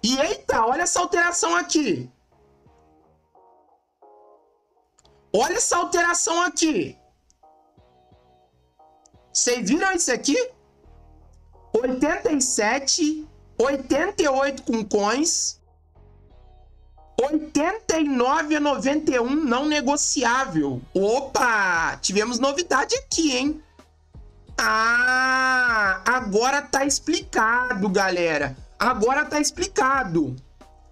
E eita, olha essa alteração aqui. Olha essa alteração aqui. Vocês viram isso aqui? 87, 88 com coins, 89 a 91 não negociável. Opa, tivemos novidade aqui, hein? Ah, agora tá explicado, galera. Agora tá explicado.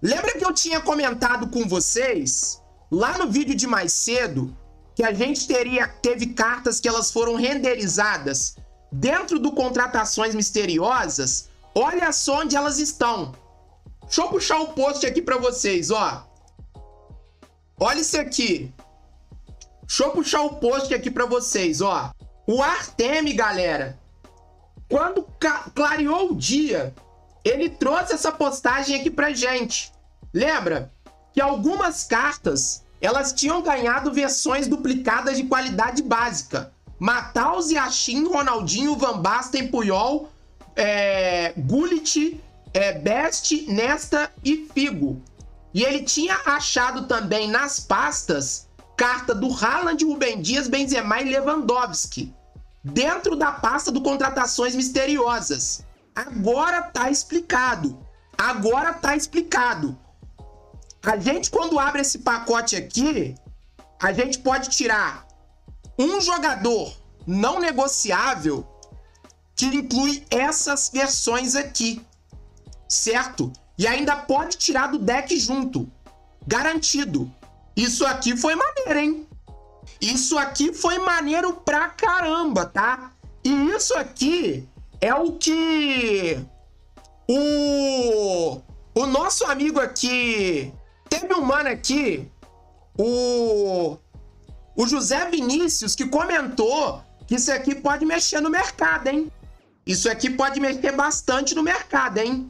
Lembra que eu tinha comentado com vocês lá no vídeo de mais cedo que a gente teria teve cartas que elas foram renderizadas dentro do contratações misteriosas? Olha só onde elas estão. Deixa eu puxar o post aqui para vocês, ó. Olha isso aqui. Deixa eu puxar o post aqui para vocês, ó. O Artemi, galera, quando clareou o dia, ele trouxe essa postagem aqui pra gente. Lembra que algumas cartas, elas tinham ganhado versões duplicadas de qualidade básica. Mataus, Yashin, Ronaldinho, Van Basten, Puyol, é, Gullit, é, Best, Nesta e Figo. E ele tinha achado também nas pastas carta do Haaland, Rubem Dias, Benzema e Lewandowski. Dentro da pasta do Contratações Misteriosas. Agora tá explicado. Agora tá explicado. A gente, quando abre esse pacote aqui, a gente pode tirar um jogador não negociável que inclui essas versões aqui certo? E ainda pode tirar do deck junto. Garantido. Isso aqui foi maneiro, hein? Isso aqui foi maneiro pra caramba, tá? E isso aqui é o que o o nosso amigo aqui teve um mano aqui, o o José Vinícius que comentou que isso aqui pode mexer no mercado, hein? Isso aqui pode mexer bastante no mercado, hein?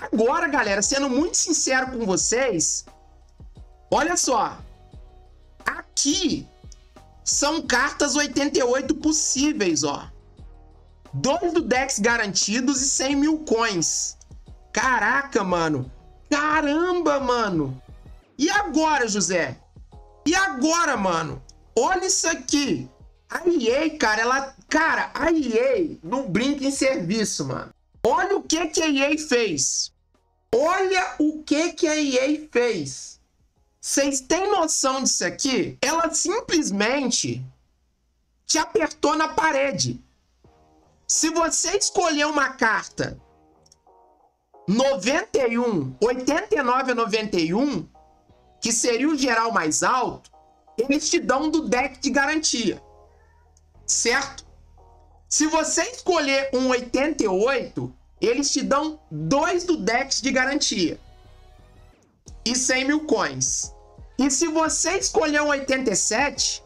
Agora, galera, sendo muito sincero com vocês, olha só. Aqui são cartas 88 possíveis, ó. Dois do Dex garantidos e 100 mil coins. Caraca, mano. Caramba, mano. E agora, José? E agora, mano? Olha isso aqui. A EA, cara, ela... Cara, a EA não brinca em serviço, mano. Olha o que, que a EA fez. Olha o que, que a EA fez. Vocês têm noção disso aqui? Ela simplesmente te apertou na parede. Se você escolher uma carta 91, 89 a 91, que seria o geral mais alto, eles te dão do deck de garantia. Certo? Se você escolher um 88, eles te dão dois do Dex de garantia. E 100 mil coins. E se você escolher um 87,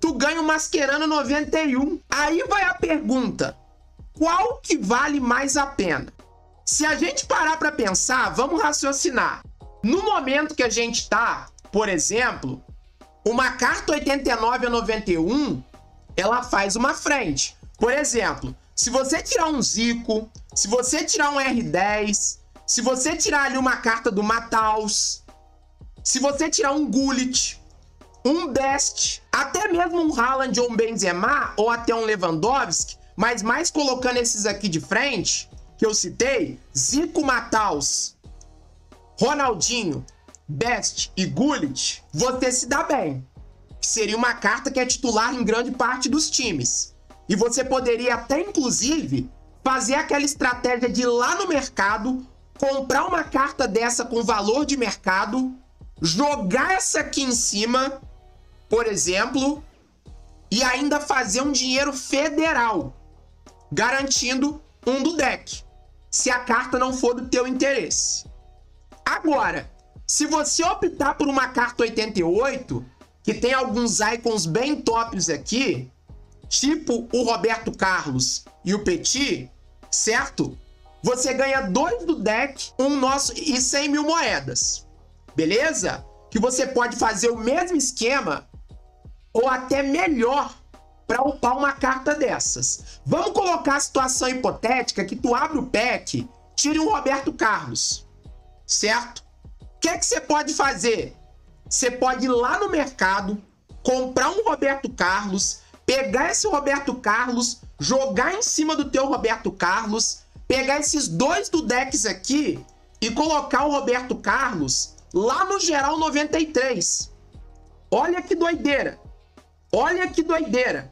tu ganha um Mascherano 91. Aí vai a pergunta, qual que vale mais a pena? Se a gente parar para pensar, vamos raciocinar. No momento que a gente tá, por exemplo, uma carta 89 a 91, ela faz uma frente. Por exemplo, se você tirar um Zico, se você tirar um R10, se você tirar ali uma carta do Mataus, se você tirar um Gullit, um Best, até mesmo um Haaland ou um Benzema, ou até um Lewandowski, mas mais colocando esses aqui de frente, que eu citei, Zico, Mataus, Ronaldinho, Best e Gullit, você se dá bem. Seria uma carta que é titular em grande parte dos times. E você poderia até, inclusive, fazer aquela estratégia de ir lá no mercado, comprar uma carta dessa com valor de mercado, jogar essa aqui em cima, por exemplo, e ainda fazer um dinheiro federal, garantindo um do deck, se a carta não for do teu interesse. Agora, se você optar por uma carta 88, que tem alguns icons bem tops aqui, tipo o Roberto Carlos e o Petit, certo? Você ganha dois do deck, um nosso e 100 mil moedas. Beleza? Que você pode fazer o mesmo esquema ou até melhor para upar uma carta dessas. Vamos colocar a situação hipotética que tu abre o pack, tire um Roberto Carlos. certo? O que é que você pode fazer? Você pode ir lá no mercado, comprar um Roberto Carlos, pegar esse Roberto Carlos, jogar em cima do teu Roberto Carlos, pegar esses dois do Dex aqui e colocar o Roberto Carlos lá no geral 93. Olha que doideira. Olha que doideira.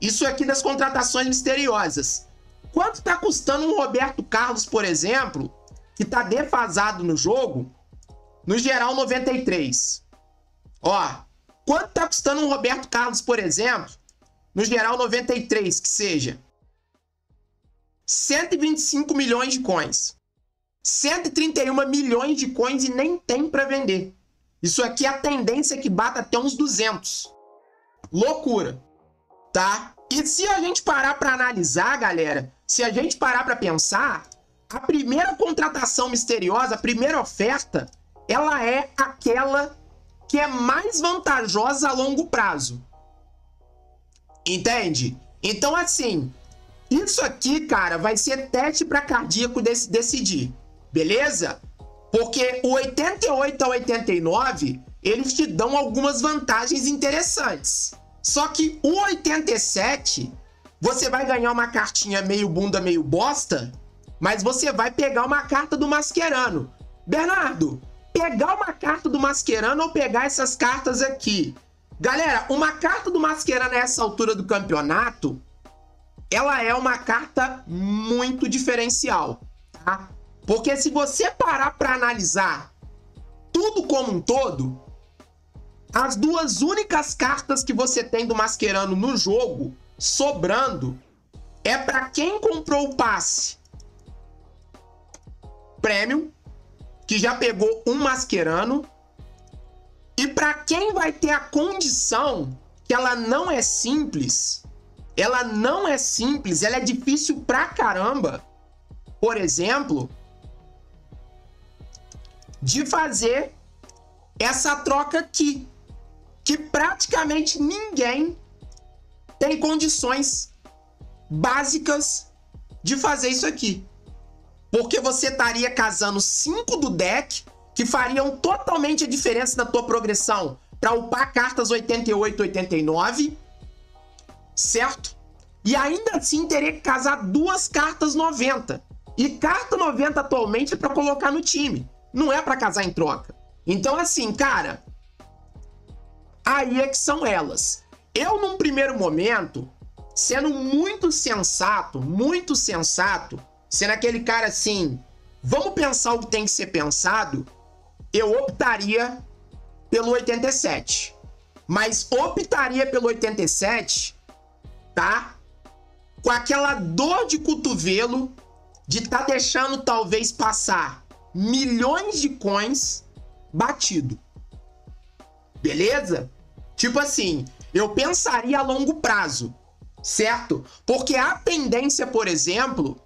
Isso aqui das contratações misteriosas. Quanto está custando um Roberto Carlos, por exemplo, que está defasado no jogo, no geral 93? Ó, quanto está custando um Roberto Carlos, por exemplo, no geral 93, que seja 125 milhões de coins. 131 milhões de coins e nem tem para vender. Isso aqui é a tendência que bata até uns 200. Loucura, tá? E se a gente parar para analisar, galera, se a gente parar para pensar, a primeira contratação misteriosa, a primeira oferta, ela é aquela que é mais vantajosa a longo prazo. Entende? Então, assim, isso aqui, cara, vai ser teste para cardíaco desse, decidir. Beleza? Porque o 88 a 89, eles te dão algumas vantagens interessantes. Só que o 87, você vai ganhar uma cartinha meio bunda, meio bosta, mas você vai pegar uma carta do Mascherano. Bernardo, pegar uma carta do Mascherano ou pegar essas cartas aqui? Galera, uma carta do Mascherano nessa altura do campeonato, ela é uma carta muito diferencial, tá? Porque se você parar para analisar tudo como um todo, as duas únicas cartas que você tem do Mascherano no jogo, sobrando, é para quem comprou o passe. Premium, que já pegou um Mascherano, e para quem vai ter a condição que ela não é simples, ela não é simples, ela é difícil pra caramba. Por exemplo, de fazer essa troca aqui, que praticamente ninguém tem condições básicas de fazer isso aqui. Porque você estaria casando cinco do deck que fariam totalmente a diferença na tua progressão para upar cartas 88 89 certo? E ainda assim teria que casar duas cartas 90. E carta 90 atualmente é para colocar no time, não é para casar em troca. Então assim, cara, aí é que são elas. Eu num primeiro momento, sendo muito sensato, muito sensato, sendo aquele cara assim, vamos pensar o que tem que ser pensado, eu optaria pelo 87. Mas optaria pelo 87 tá? Com aquela dor de cotovelo de tá deixando talvez passar milhões de coins batido. Beleza? Tipo assim, eu pensaria a longo prazo, certo? Porque a tendência, por exemplo,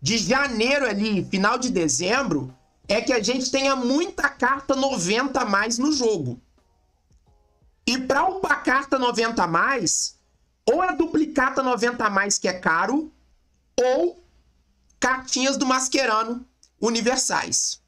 de janeiro ali, final de dezembro, é que a gente tenha muita carta 90 a mais no jogo. E para upar carta 90 a mais, ou é duplicata 90 a mais que é caro, ou cartinhas do Mascherano universais.